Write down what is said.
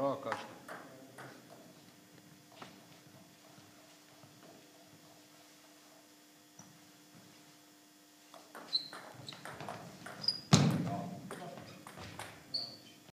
Rocas,